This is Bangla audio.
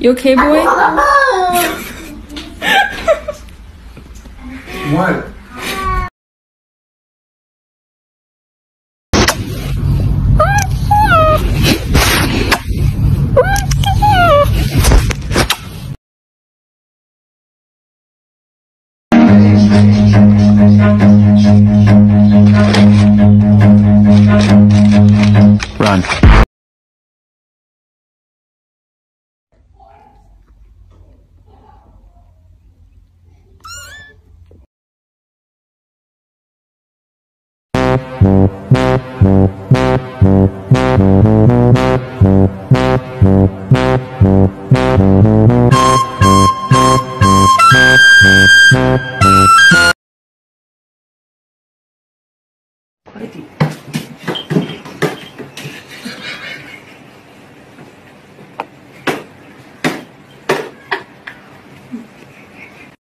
You okay, boy? what? run. What did you?